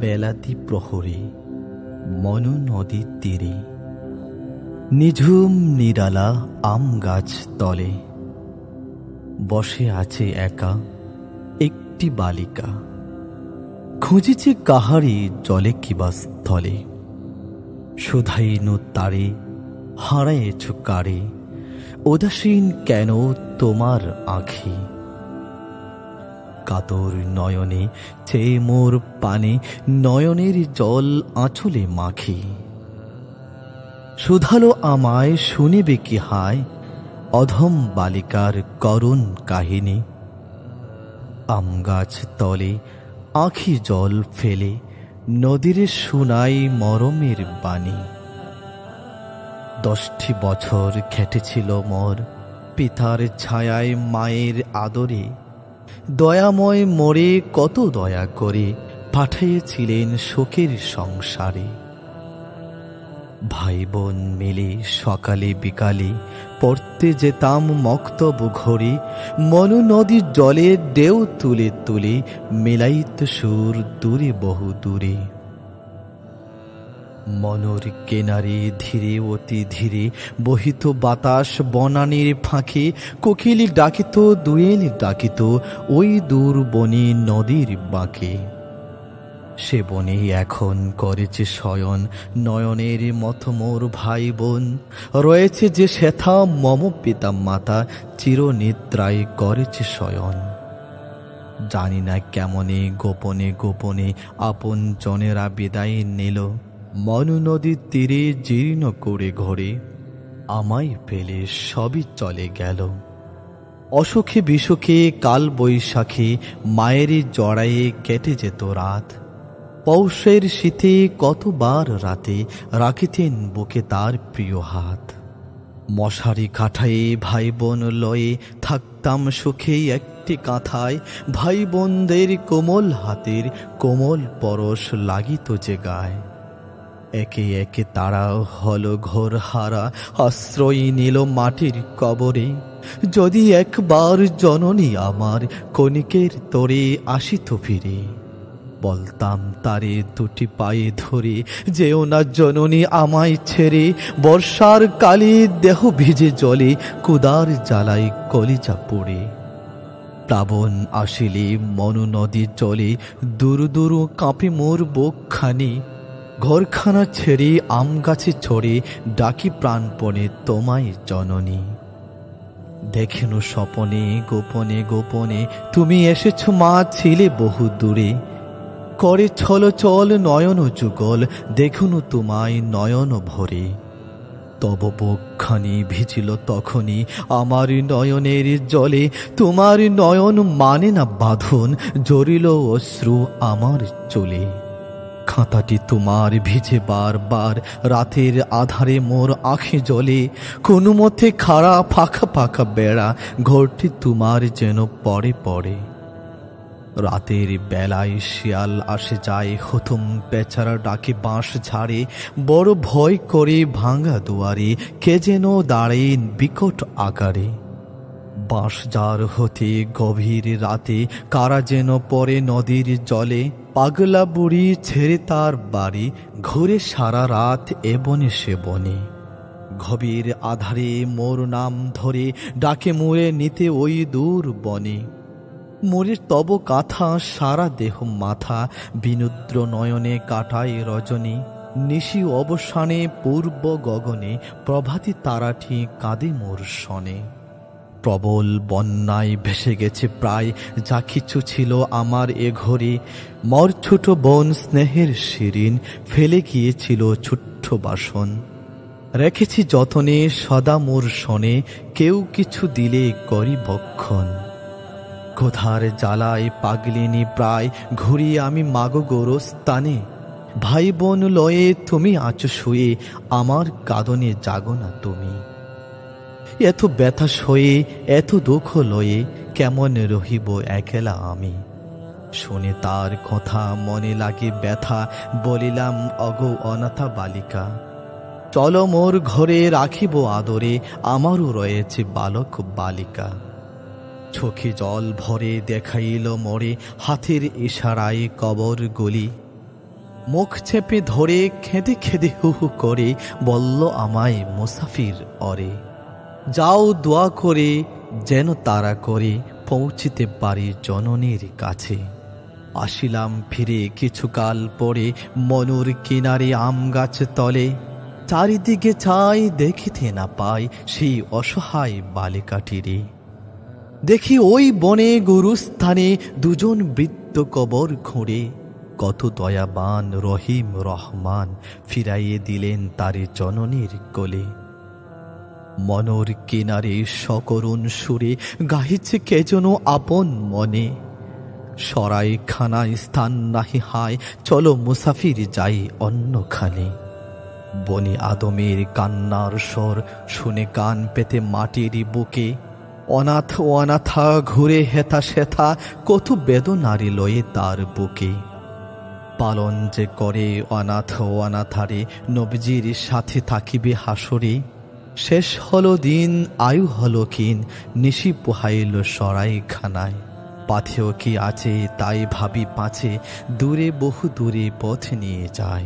বেলাতি প্রহরে, মনু নদীর তীরে, নিঝুম নিরালা আম গাছ তলে, বসে আছে একা একটি বালিকা। খুঁজেছে কাহারি জলে কিবা স্থলে শুধাইনু তারে হারায়েছ কারে, উদাসীন কেন তোমার আখি? কাতর নয়নে চেয়ে মোর পানে, নয়নের জল আঁচলে মাখি। শুধালো আমায় শুনিবে কি হায়, অধম বালিকার করুণ কাহিনী। আম গাছ তলে আখি জল ফেলে, নদীরে শুনাই মরমের বাণী। দশটি বছর খেটেছিল মর, পিতার ছায়ায় মায়ের আদরে। দয়াময় মোরে কত দয়া করে পাঠিয়েছিলেন শোকের সংসারে। ভাই বোন মিলে সকালে বিকালে পড়তে যেতাম মক্তব ঘরে, মনু নদীর জলে ডেউ তুলে তুলে, মেলাইত সুর দূরে বহু দূরে মনর কেনারে ধীরে, অতি ধীরে বহিত বাতাস বনানির ফাঁকে কোকিলি ডাকিত, দুয়েল ডাকিত ওই দূর বনে নদীর বাঁকে। সে বনে এখন করেছে শয়ন, নয়নের মতো মোর ভাই বোন রয়েছে যে শ্বেথা মম পিতা মাতা, চিরনিদ্রায় করেছে শয়ন। জানি না কেমনে গোপনে গোপনে আপন জনেরা বিদায় নিল। মনু নদীর তীরে জীর্ণ করে ঘরে আমায় ফেলে সবই চলে গেল। অসুখে বিসুখে কাল বৈশাখে মায়েরই জড়ায়ে কেটে যেত রাত। পৌষের শীতে কতবার রাতে রাখিতেন বুকে তার প্রিয় হাত। মশারি কাঠায়ে ভাই বোন লয়ে থাকতাম সুখে একটি কাঁথায়। ভাই বোনদের কোমল হাতের কোমল পরশ লাগিত যে গায়। একে একে তারা হল ঘোর হারা আশ্রয় নিল মাটির কবরে। যদি একবার জননী আমার কণিকের তোরে আসিত ফিরে, বলতাম তারে দুটি পায়ে ধরে, যেও না জননী আমায় ছেড়ে, বর্ষার কালে দেহ ভিজে জলে, কুদার জ্বালাই কলিজা পড়ে। প্লাবন আসিলে, মনু নদীর জলে দূর দূর কাঁপে মোর বুকখানি ঘরখানা ছেড়ে আম গাছে ছড়ে ডাকি প্রাণপণে তোমায় জননী। দেখেন স্বপনে, গোপনে গোপনে, তুমি এসেছ মা ছিলে বহু দূরে। করে ছল চল নয়ন যুগল, দেখুন তোমায় নয়ন ভরে। তব বক্ষানি ভিজিল তখনই আমার নয়নের জলে, তোমার নয়ন মানে না বাঁধন, জড়িল অশ্রু আমার চলে। খাতাটি তোমার ভিজে বারবার। রাতের আধারে মোর আঁখে জলে, কোনো মতে খাড়া ফাঁকা ফাঁকা বেড়া ঘরটি তোমার যেন পড়ে পড়ে। রাতের বেলায় শিয়াল আসে যায়, হতুম বেচারা ডাকে বাঁশ ঝাড়ে, বড় ভয় করে ভাঙা দুয়ারে, কে যেন দাঁড়ে বিকট আকারে। বাঁশ যার হতে গভীর রাতে কারা যেন পরে নদীর জলে পাগলা বুড়ি ছেড়ে তার বাড়ি, ঘুরে সারা রাত এবনে সে বনে। গভীর আধারে মোর নাম ধরে ডাকে মুড়ে নিতে ওই দূর বনে। মোরের তব কাথা, সারা দেহ মাথা, বিনুদ্র নয়নে কাটায় রজনী। নিশি অবসানে পূর্ব গগনে, প্রভাতী তারাটি কাঁদে মোর সনে প্রবল বন্যায় ভেসে গেছে প্রায় যা কিছু ছিল আমার এ ঘরে মর ছোট বোন স্নেহের শিরিন, ফেলে গিয়েছিল ছোট্ট বাসন। রেখেছি যতনে সদা মোর শনে, কেউ কিছু দিলে করি বক্ষণ। কোথার জ্বালায় পাগলিনী প্রায়, ঘুরি আমি মাগো গোরস্তানে ভাই বোন লয়ে তুমি আছো শুয়ে, আমার কাদনে জাগো না তুমি। এত ব্যথা সয়ে, এত দুঃখ লয়ে কেমন রহিব একলা আমি? শুনে তার কথা মনে লাগে ব্যথা, বলিলাম, অগ অনাথা বালিকা, চলো মোর ঘরে রাখিব আদরে, আমারও রয়েছে বালক বালিকা। চোখে জল ভরে দেখাইল মরে হাতের ইশারায় কবর গলি। মুখ চেপে ধরে খেদে খেদে হু হু করে বলল আমায় মুসাফির অরে। যাও দোয়া করে, যেন তারা করে পৌঁছিতে পারি জননীর কাছে। আসিলাম ফিরে কিছুকাল পরে মনুর কিনারে আম গাছ তলে। চারিদিকে চাই দেখিতে না পাই সেই অসহায় বালিকাটিরে। দেখি ওই বনে গুরুস্থানে দুজন বৃত্ত কবর খুঁড়ে। কত দয়াবান রহিম রহমান ফিরাইয়ে দিলেন তারে জননীর কোলে। মনর কিনারে সকরুণ সুরে গাহিছে কে যেন আপন মনে। সরাই খানায় স্থান নাহি হায়, চলো মুসাফির যাই অন্যখানে। বনি আদমের কান্নার স্বর শুনে কান পেতে মাটির বুকে। অনাথ অনাথা ঘুরে হেথা সেথা, কত বেদনারি লয়ে তার বুকে। পালন যে করে অনাথ অনাথারে, নবজির সাথে থাকিবে হাসরে। শেষ হলো দিন, আয়ু হলো কিন নিশি পোহাইল সরাই খানায়। পাথেও কি আছে তাই ভাবি পাঁচে দূরে বহু দূরে পথ নিয়ে যায়।